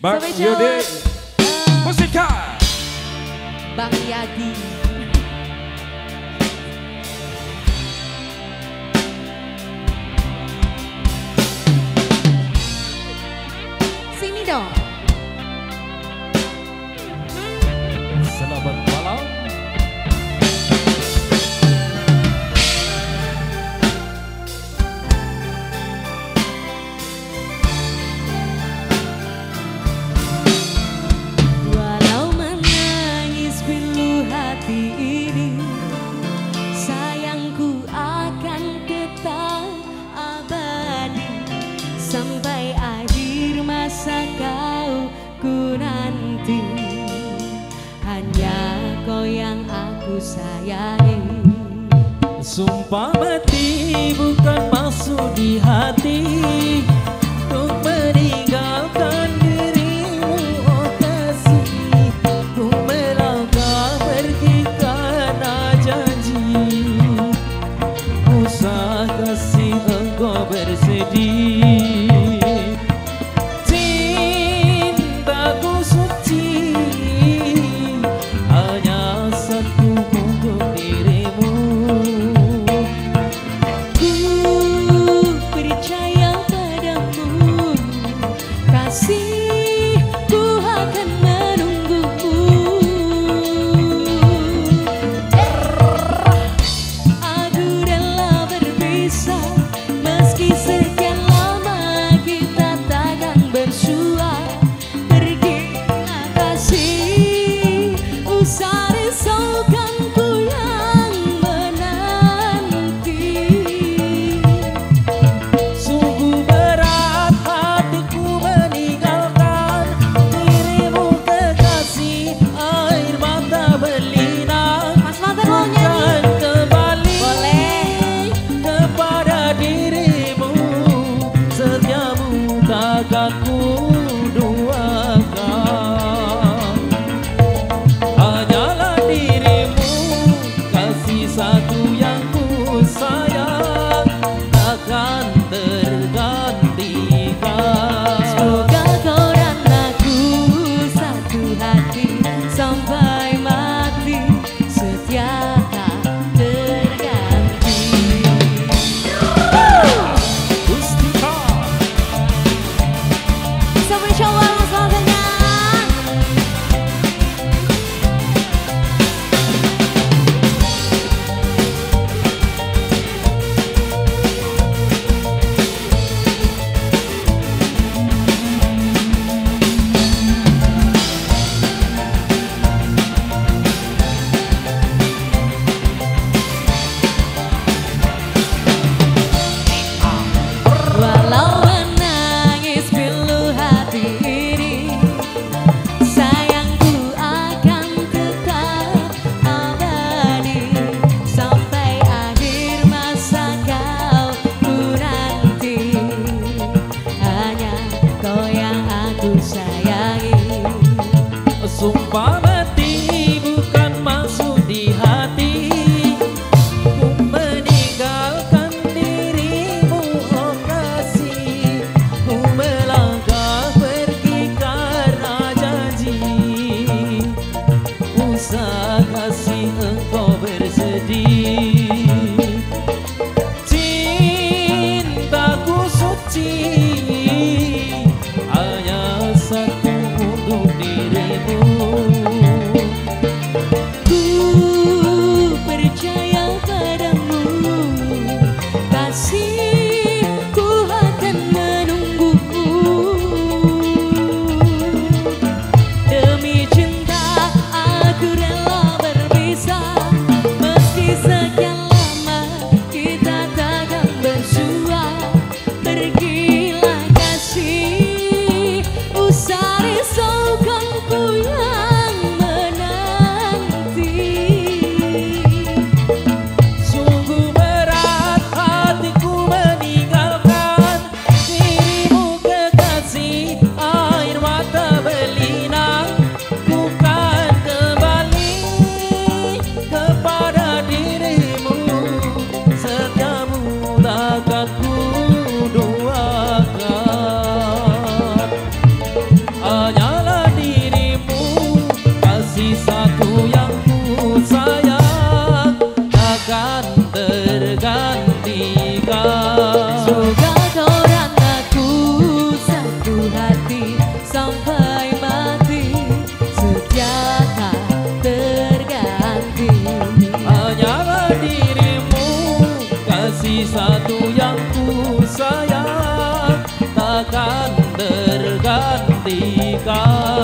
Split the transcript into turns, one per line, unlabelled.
Bang Yudi
uh,
Musika
Bang Yadi. Sini dong. sampai akhir masa kau ku nanti. Hanya kau yang aku sayangi.
Sumpah mati bukan palsu di hati. Untuk Lago Sul. Isaac. शांति का